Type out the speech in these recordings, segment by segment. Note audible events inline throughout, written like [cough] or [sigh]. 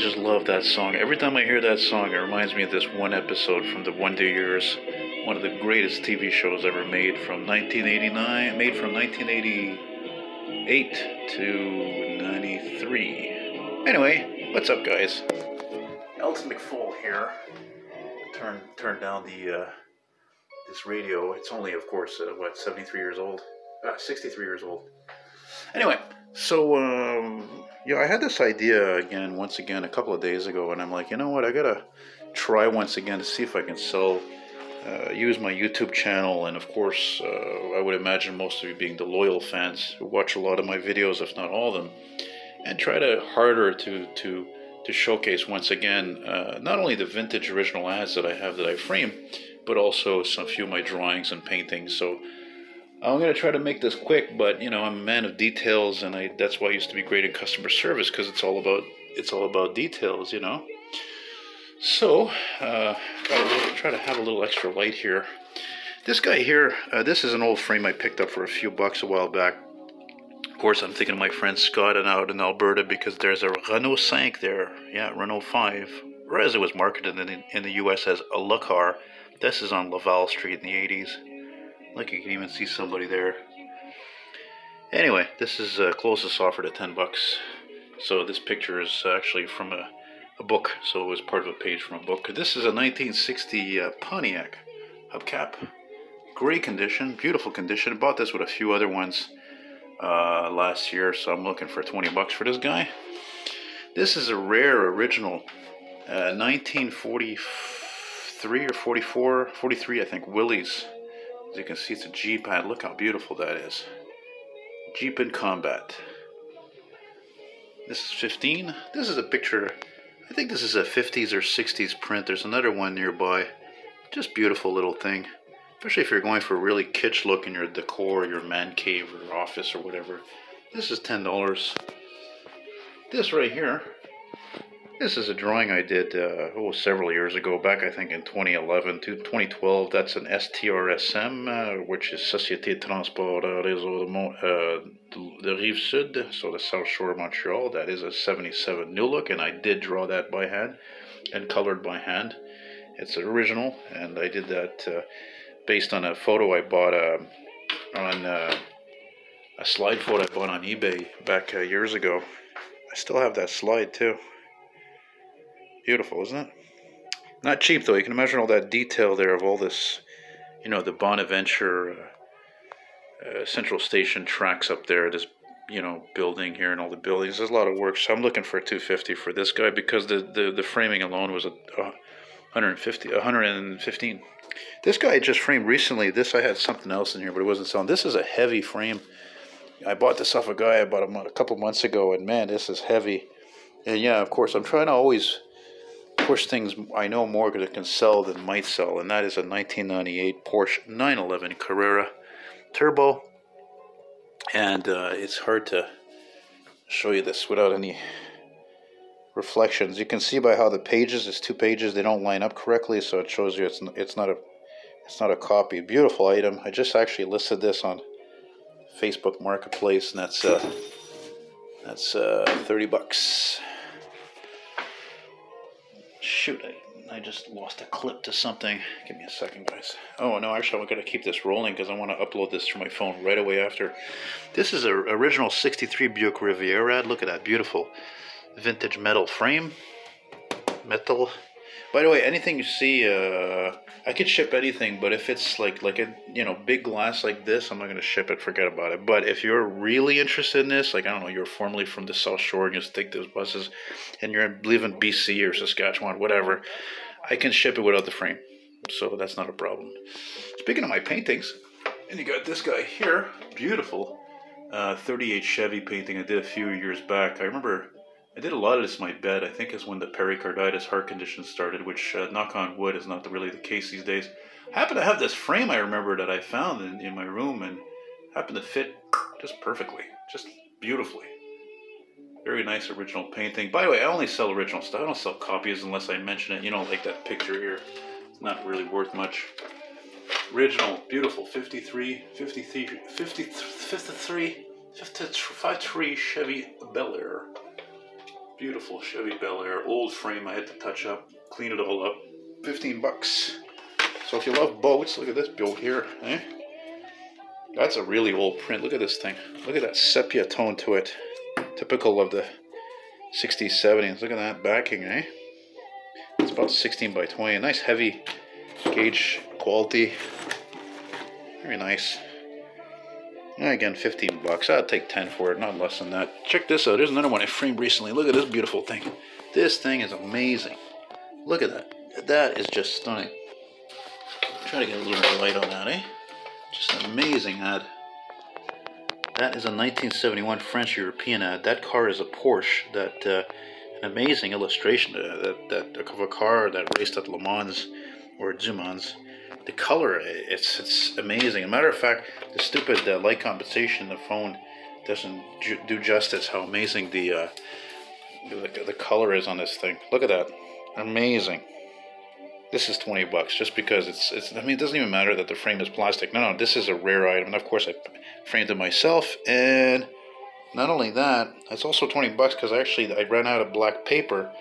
just love that song. Every time I hear that song, it reminds me of this one episode from The Wonder Years, one of the greatest TV shows ever made from 1989, made from 1988 to 93. Anyway, what's up, guys? Elton McFall here. Turn turn down the uh, this radio. It's only, of course, uh, what 73 years old, uh, 63 years old. Anyway, so um, yeah, I had this idea again, once again, a couple of days ago, and I'm like, you know what? I gotta try once again to see if I can sell. Uh, use my YouTube channel, and of course, uh, I would imagine most of you being the loyal fans who watch a lot of my videos, if not all of them, and try to harder to to to showcase once again uh, not only the vintage original ads that I have that I frame, but also some few of my drawings and paintings. So I'm gonna try to make this quick, but you know I'm a man of details, and I that's why I used to be great in customer service because it's all about it's all about details, you know. So uh, gotta try to have a little extra light here. This guy here, uh, this is an old frame I picked up for a few bucks a while back. Of course, I'm thinking of my friend Scott and out in Alberta because there's a Renault 5 there. Yeah, Renault 5, or as it was marketed in, the, in the U.S. as a Le Car. This is on Laval Street in the 80s. Like you can even see somebody there. Anyway, this is uh, closest offer to 10 bucks. So this picture is actually from a, a book, so it was part of a page from a book. This is a 1960 uh, Pontiac hubcap. Great condition, beautiful condition. Bought this with a few other ones uh, last year, so I'm looking for 20 bucks for this guy. This is a rare original 1943 uh, or 44, 43, I think, Willys as you can see, it's a Jeep pad. Look how beautiful that is. Jeep in combat. This is 15. This is a picture. I think this is a 50s or 60s print. There's another one nearby. Just beautiful little thing. Especially if you're going for a really kitsch look in your decor, your man cave or office or whatever. This is $10. This right here this is a drawing I did uh, oh several years ago, back I think in 2011 to 2012. That's an STRSM, uh, which is Société Transport Réseau de, Mont, uh, de Rive Sud, so the South Shore of Montreal. That is a 77 new look, and I did draw that by hand and colored by hand. It's original, and I did that uh, based on a photo I bought uh, on uh, a slide photo I bought on eBay back years ago. I still have that slide too. Beautiful, isn't it? Not cheap though. You can imagine all that detail there of all this, you know, the Bonaventure uh, uh, Central Station tracks up there. This, you know, building here and all the buildings. There's a lot of work. So I'm looking for a 250 for this guy because the the, the framing alone was a, a 150, 115. This guy just framed recently. This I had something else in here, but it wasn't selling. This is a heavy frame. I bought this off a guy about a, month, a couple months ago, and man, this is heavy. And yeah, of course, I'm trying to always push things I know more that can sell than might sell, and that is a 1998 Porsche 911 Carrera Turbo. And uh, it's hard to show you this without any reflections. You can see by how the pages, it's two pages, they don't line up correctly, so it shows you it's it's not a it's not a copy. Beautiful item. I just actually listed this on Facebook Marketplace, and that's uh, that's uh, 30 bucks. Shoot, I, I just lost a clip to something. Give me a second, guys. Oh, no, actually, I'm going to keep this rolling because I want to upload this to my phone right away after. This is an original 63 Buick Riviera. Look at that beautiful vintage metal frame. Metal by the way, anything you see, uh, I could ship anything, but if it's like like a you know big glass like this, I'm not gonna ship it. Forget about it. But if you're really interested in this, like I don't know, you're formerly from the South Shore and you take those buses, and you're live in BC or Saskatchewan, whatever, I can ship it without the frame, so that's not a problem. Speaking of my paintings, and you got this guy here, beautiful, uh, 38 Chevy painting I did a few years back. I remember I did a lot of this in my bed. I think is when the pericarditis heart condition started, which, uh, knock on wood, is not really the case these days. I happen to have this frame I remember that I found in, in my room and happened to fit just perfectly, just beautifully. Very nice original painting. By the way, I only sell original stuff. I don't sell copies unless I mention it. You know, like that picture here. It's not really worth much. Original, beautiful, 53, 53, 53, 53, 53 Chevy Bel Air. Beautiful Chevy Bel Air, old frame I had to touch up, clean it all up. 15 bucks. So if you love boats, look at this boat here, eh? That's a really old print. Look at this thing. Look at that sepia tone to it. Typical of the 60s, 70s. Look at that backing, eh? It's about 16 by 20. Nice heavy gauge quality. Very nice. Again, 15 bucks. I'll take 10 for it, not less than that. Check this out. There's another one I framed recently. Look at this beautiful thing. This thing is amazing. Look at that. That is just stunning. Try to get a little more light on that, eh? Just amazing ad. That is a 1971 French European ad. That car is a Porsche. That uh, an amazing illustration uh, that, that of a car that raced at Le Mans or Du Mans. The color, it's it's amazing. As a matter of fact, the stupid uh, light compensation in the phone doesn't ju do justice how amazing the, uh, the the color is on this thing. Look at that, amazing. This is 20 bucks just because it's, it's, I mean, it doesn't even matter that the frame is plastic. No, no, this is a rare item. And of course, I framed it myself. And not only that, it's also 20 bucks because actually I ran out of black paper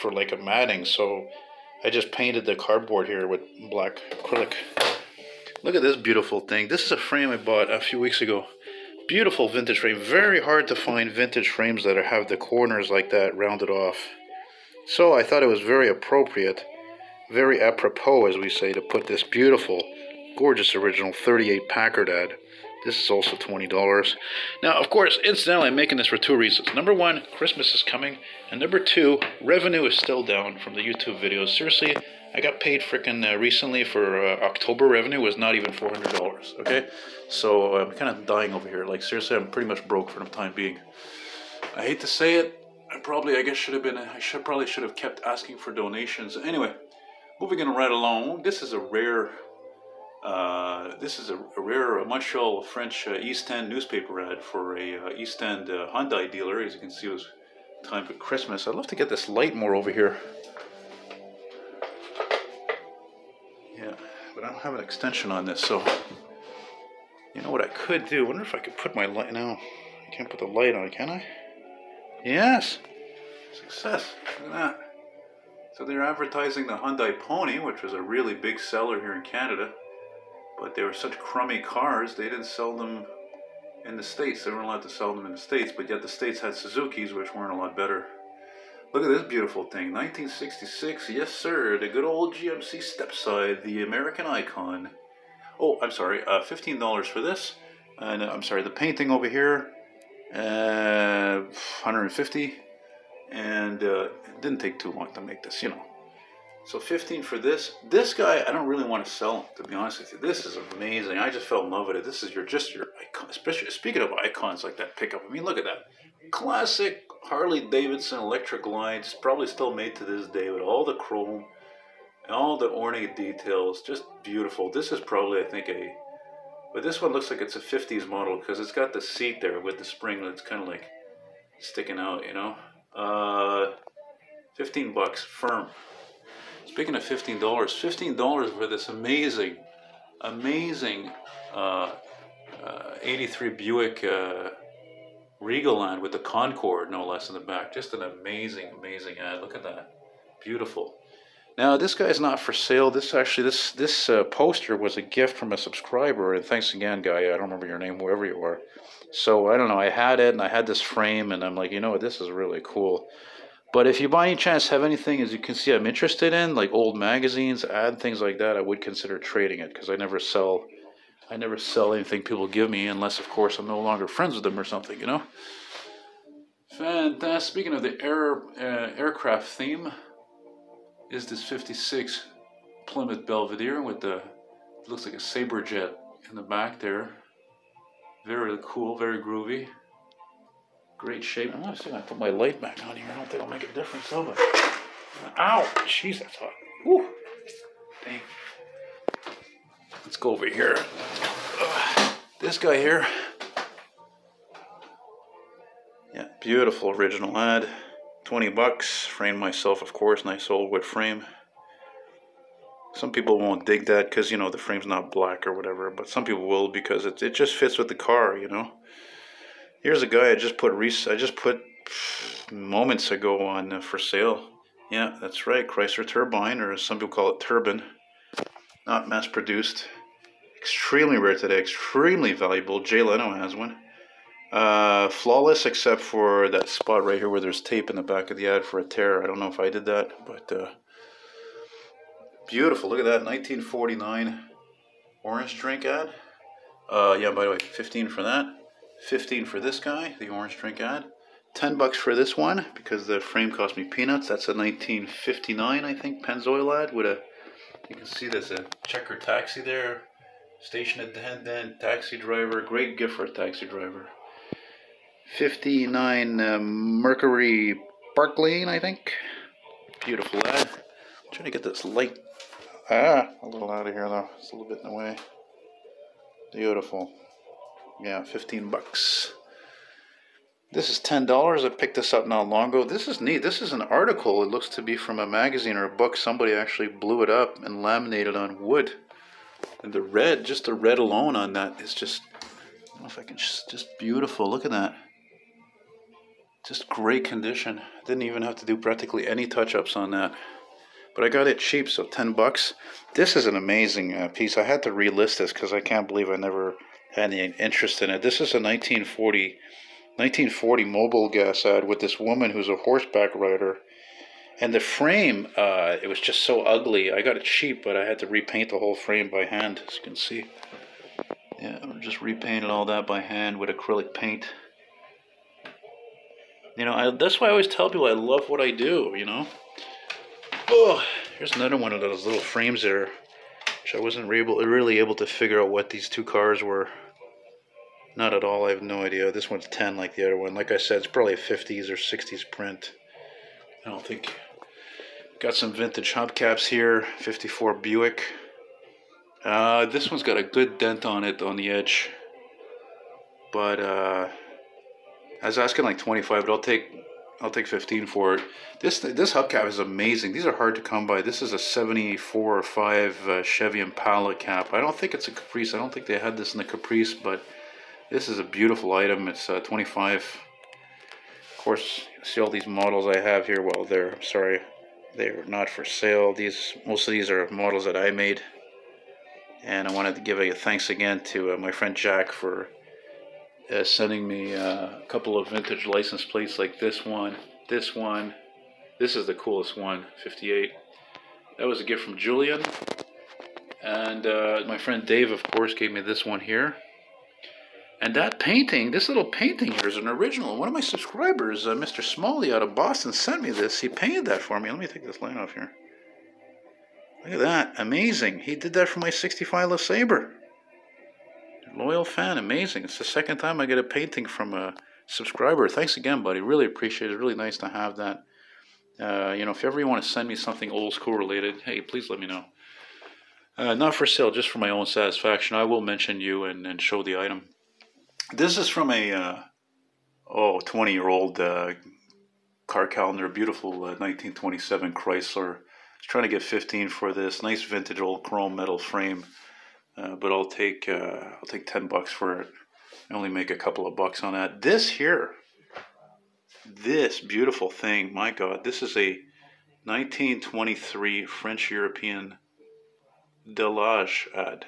for like a matting. So I just painted the cardboard here with black acrylic. Look at this beautiful thing. This is a frame I bought a few weeks ago. Beautiful vintage frame. Very hard to find vintage frames that have the corners like that rounded off. So I thought it was very appropriate, very apropos, as we say, to put this beautiful, gorgeous original 38 Packard ad this is also $20. Now, of course, incidentally, I'm making this for two reasons. Number one, Christmas is coming. And number two, revenue is still down from the YouTube videos. Seriously, I got paid freaking uh, recently for uh, October revenue was not even $400, okay? So I'm kind of dying over here. Like, seriously, I'm pretty much broke for the time being. I hate to say it. I probably, I guess, should have been, I should probably should have kept asking for donations. Anyway, moving on right along, this is a rare uh, this is a, a rare a Montreal French uh, East End newspaper ad for a uh, East End uh, Hyundai dealer. As you can see, it was time for Christmas. I'd love to get this light more over here. Yeah, but I don't have an extension on this, so you know what I could do? I wonder if I could put my light now. I can't put the light on, can I? Yes, success. Look at that. So they're advertising the Hyundai Pony, which was a really big seller here in Canada. But they were such crummy cars, they didn't sell them in the States. They weren't allowed to sell them in the States, but yet the States had Suzuki's, which weren't a lot better. Look at this beautiful thing. 1966, yes sir, the good old GMC Stepside, the American icon. Oh, I'm sorry, uh, $15 for this. And uh, I'm sorry, the painting over here, uh, 150 And uh, it didn't take too long to make this, you know. So 15 for this. This guy, I don't really want to sell to be honest with you. This is amazing. I just fell in love with it. This is your just your icon. Especially speaking of icons like that pickup. I mean, look at that. Classic Harley Davidson electric lights, probably still made to this day with all the chrome, and all the ornate details. Just beautiful. This is probably, I think, a. But this one looks like it's a 50s model because it's got the seat there with the spring that's kind of like sticking out, you know. Uh, 15 bucks, firm. Speaking of $15, $15 for this amazing, amazing uh, uh, 83 Buick uh, Regal and with the Concorde, no less, in the back. Just an amazing, amazing ad. Look at that. Beautiful. Now, this guy's not for sale. This actually, this this uh, poster was a gift from a subscriber. And thanks again, guy. I don't remember your name, whoever you are. So, I don't know. I had it, and I had this frame, and I'm like, you know what? This is really cool. But if you by any chance have anything, as you can see, I'm interested in, like old magazines, ad things like that, I would consider trading it because I never sell, I never sell anything people give me unless, of course, I'm no longer friends with them or something, you know. Fantastic. Speaking of the air uh, aircraft theme, is this 56 Plymouth Belvedere with the looks like a saber jet in the back there. Very cool, very groovy great shape. I'm not I put my light back on here. I don't think it'll make a difference, though. But ow, jeez, that's hot. Woo, dang. Let's go over here. This guy here. Yeah, beautiful original ad. 20 bucks. Framed myself, of course. Nice old wood frame. Some people won't dig that because, you know, the frame's not black or whatever. But some people will because it, it just fits with the car, you know. Here's a guy I just put I just put moments ago on uh, for sale. Yeah, that's right, Chrysler Turbine, or some people call it Turbine. Not mass produced. Extremely rare today, extremely valuable. Jay Leno has one. Uh, flawless except for that spot right here where there's tape in the back of the ad for a tear. I don't know if I did that, but uh, beautiful. Look at that, 1949 orange drink ad. Uh, yeah, by the way, 15 for that. 15 for this guy, the orange drink ad. 10 bucks for this one because the frame cost me peanuts. That's a 1959, I think, Pennzoil ad with a, you can see there's a checker taxi there. Station attendant, taxi driver, great gift for a taxi driver. 59 uh, Mercury Park Lane, I think. Beautiful ad. I'm trying to get this light ah, a little out of here though. It's a little bit in the way. Beautiful. Yeah, 15 bucks. This is $10. I picked this up not long ago. This is neat. This is an article. It looks to be from a magazine or a book. Somebody actually blew it up and laminated on wood. And the red, just the red alone on that is just, I don't know if I can, just, just beautiful. Look at that. Just great condition. Didn't even have to do practically any touch-ups on that. But I got it cheap, so 10 bucks. This is an amazing uh, piece. I had to relist this because I can't believe I never any interest in it. This is a 1940, 1940 Mobil gas ad with this woman who's a horseback rider. And the frame, uh, it was just so ugly. I got it cheap, but I had to repaint the whole frame by hand, as you can see. Yeah, just repainted all that by hand with acrylic paint. You know, I, that's why I always tell people I love what I do, you know. Oh, here's another one of those little frames there, which I wasn't able, really able to figure out what these two cars were. Not at all, I have no idea. This one's 10 like the other one. Like I said, it's probably a 50s or 60s print. I don't think. Got some vintage hubcaps here, 54 Buick. Uh, this one's got a good dent on it on the edge. But uh, I was asking like 25, but I'll take I'll take 15 for it. This this hubcap is amazing. These are hard to come by. This is a 74 or 5 uh, Chevy Impala cap. I don't think it's a Caprice. I don't think they had this in the Caprice, but this is a beautiful item. It's uh, 25. Of course, see all these models I have here. Well, they're, I'm sorry, they're not for sale. These Most of these are models that I made. And I wanted to give a thanks again to uh, my friend Jack for uh, sending me uh, a couple of vintage license plates like this one, this one. This is the coolest one, 58. That was a gift from Julian. And uh, my friend Dave, of course, gave me this one here. And that painting, this little painting here is an original. One of my subscribers, uh, Mr. Smalley out of Boston, sent me this. He painted that for me. Let me take this line off here. Look at that. Amazing. He did that for my 65 LeSabre. Loyal fan, amazing. It's the second time I get a painting from a subscriber. Thanks again, buddy. Really appreciate it. Really nice to have that. Uh, you know, if ever you want to send me something old school related, hey, please let me know. Uh, not for sale, just for my own satisfaction. I will mention you and, and show the item. This is from a, uh, oh, 20 year old uh, car calendar, beautiful 1927 uh, Chrysler. I was trying to get 15 for this. Nice vintage old chrome metal frame. Uh, but I'll take uh, I'll take ten bucks for it. I only make a couple of bucks on that. This here, this beautiful thing, my God, this is a 1923 French European Delage ad.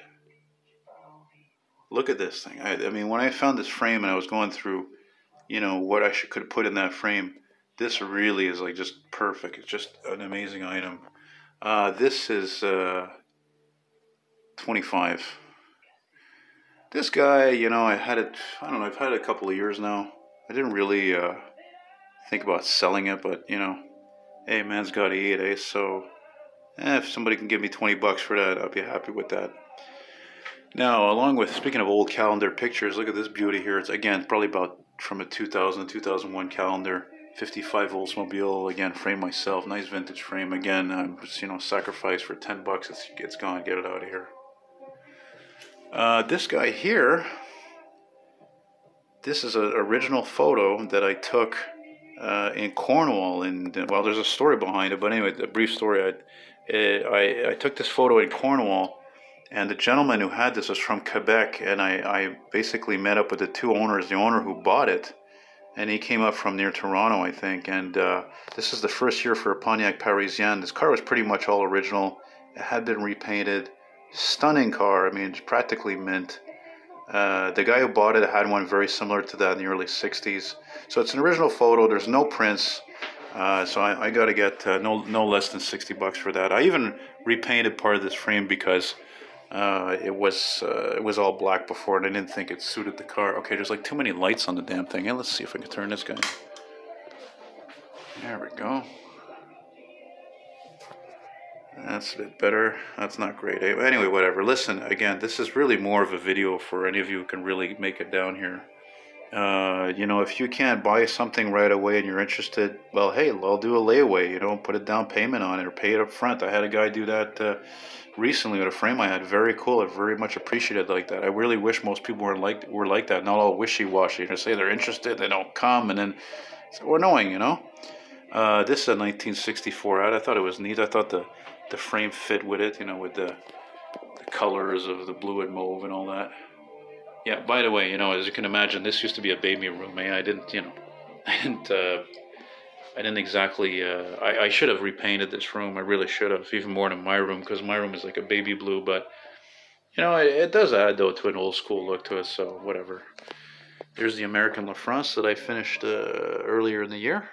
Look at this thing. I, I, mean, when I found this frame and I was going through, you know, what I should could put in that frame, this really is like just perfect. It's just an amazing item. Uh, this is. Uh, 25. This guy, you know, I had it, I don't know, I've had it a couple of years now. I didn't really uh, think about selling it, but, you know, hey, man's got to eat, eh? So, eh, if somebody can give me 20 bucks for that, I'll be happy with that. Now, along with, speaking of old calendar pictures, look at this beauty here. It's, again, probably about from a 2000, 2001 calendar. 55 Oldsmobile again frame myself nice vintage frame again I'm just you know sacrifice for 10 bucks it's, it's gone get it out of here uh, this guy here, this is an original photo that I took uh, in Cornwall. And well, there's a story behind it, but anyway, a brief story. I, eh, I, I took this photo in Cornwall, and the gentleman who had this was from Quebec, and I, I basically met up with the two owners. The owner who bought it and he came up from near Toronto, I think. And uh, this is the first year for a Pontiac Parisienne. This car was pretty much all original. It had been repainted. Stunning car. I mean, it's practically mint. Uh, the guy who bought it had one very similar to that in the early 60s. So it's an original photo. There's no prints. Uh, so I, I got to get uh, no no less than 60 bucks for that. I even repainted part of this frame because uh, it was uh, it was all black before, and I didn't think it suited the car. Okay, there's like too many lights on the damn thing. Hey, let's see if I can turn this guy. There we go. That's a bit better. That's not great. Eh? Anyway, whatever. Listen, again, this is really more of a video for any of you who can really make it down here. Uh, you know, if you can't buy something right away and you're interested, well, hey, I'll do a layaway. You know, put a down payment on it or pay it up front. I had a guy do that uh, recently with a frame I had. Very cool. I very much appreciated like that. I really wish most people were like were like that, not all wishy washy. You say they're interested, they don't come, and then it's annoying. You know. Uh, this is a 1964 ad. I thought it was neat. I thought the the frame fit with it. You know, with the the colors of the blue and mauve and all that. Yeah, by the way, you know, as you can imagine, this used to be a baby room. Eh? I didn't, you know, [laughs] I didn't, uh, I didn't exactly, uh, I, I should have repainted this room. I really should have, even more than my room, because my room is like a baby blue. But, you know, it, it does add, though, to an old school look to it, so whatever. There's the American La France that I finished uh, earlier in the year.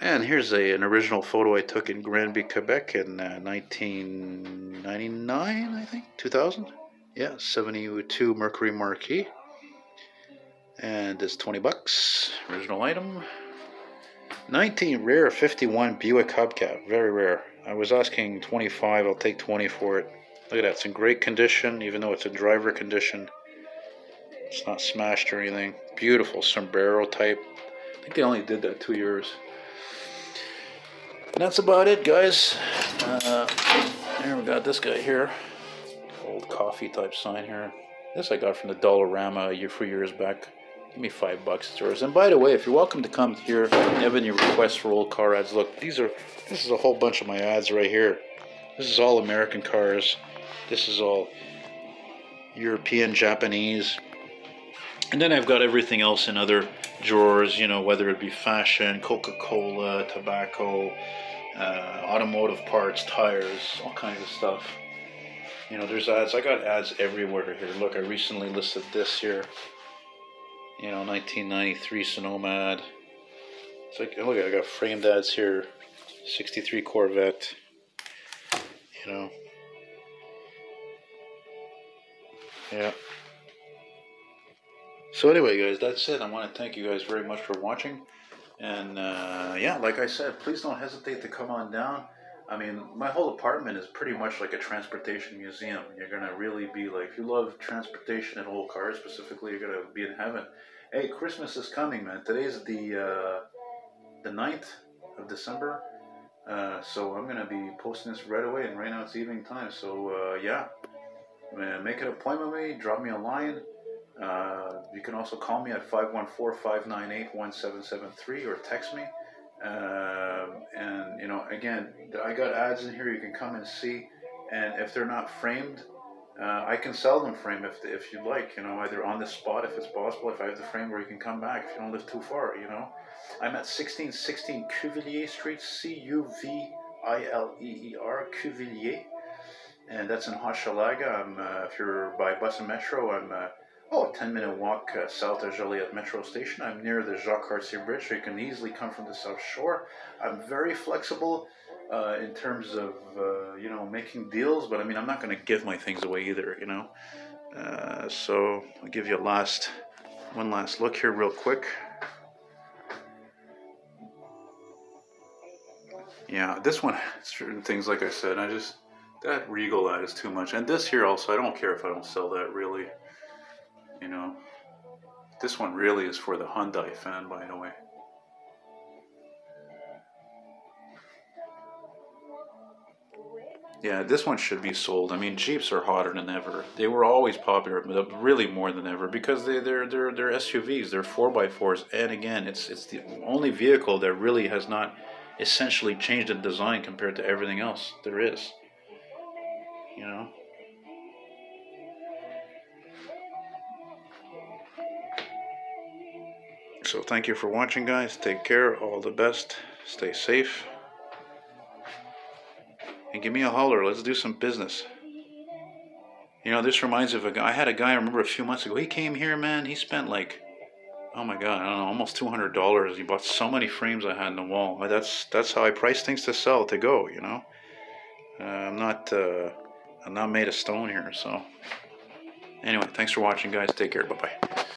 And here's a, an original photo I took in Granby, Quebec in uh, 1999, I think, 2000. Yeah, 72 Mercury Marquis. And it's 20 bucks. Original item. 19 rare 51 Buick hubcap. Very rare. I was asking 25. I'll take 20 for it. Look at that. It's in great condition, even though it's a driver condition. It's not smashed or anything. Beautiful sombrero type. I think they only did that two years. And that's about it, guys. Uh, here we got this guy here. Old coffee type sign here. This I got from the Dollarama a year, few years back. Give me five bucks, it's yours. And by the way, if you're welcome to come here and have any requests for old car ads, look, these are, this is a whole bunch of my ads right here. This is all American cars. This is all European, Japanese. And then I've got everything else in other drawers, you know, whether it be fashion, Coca-Cola, tobacco, uh, automotive parts, tires, all kinds of stuff. You know, there's ads. I got ads everywhere here. Look, I recently listed this here. You know, 1993 Sonoma. It's like, look, I got framed ads here. 63 Corvette. You know. Yeah. So anyway, guys, that's it. I want to thank you guys very much for watching. And uh, yeah, like I said, please don't hesitate to come on down. I mean, my whole apartment is pretty much like a transportation museum. You're gonna really be like, if you love transportation and old cars specifically, you're gonna be in heaven. Hey, Christmas is coming, man. Today's the uh, the 9th of December. Uh, so I'm gonna be posting this right away, and right now it's evening time. So uh, yeah, make an appointment with me. Drop me a line. Uh, you can also call me at 514-598-1773 or text me. Uh, and, you know, again, I got ads in here you can come and see. And if they're not framed, uh, I can sell them framed if, if you like, you know, either on the spot if it's possible, if I have the frame where you can come back if you don't live too far, you know. I'm at 1616 Cuvillier Street, C-U-V-I-L-E-E-R, Cuvillier. And that's in Hochelaga. I'm, uh, if you're by bus and metro, I'm uh, Oh, 10 minute walk uh, south of Joliette Metro Station. I'm near the Jacques Cartier Bridge, so you can easily come from the South Shore. I'm very flexible uh, in terms of, uh, you know, making deals, but I mean, I'm not going to give my things away either, you know. Uh, so I'll give you a last, one last look here real quick. Yeah, this one, certain things, like I said, I just, that Regal ad is too much. And this here also, I don't care if I don't sell that really. You know, this one really is for the Hyundai fan, by the way. Yeah, this one should be sold. I mean, Jeeps are hotter than ever. They were always popular, but really more than ever because they, they're they're they're SUVs. They're four x fours, and again, it's it's the only vehicle that really has not essentially changed in design compared to everything else there is. You know. So thank you for watching, guys. Take care. All the best. Stay safe. And give me a holler. Let's do some business. You know, this reminds me of a guy. I had a guy, I remember a few months ago. He came here, man. He spent like, oh my God, I don't know, almost $200. He bought so many frames I had in the wall. That's that's how I price things to sell, to go, you know. Uh, I'm not, uh, I'm not made of stone here, so. Anyway, thanks for watching, guys. Take care. Bye-bye.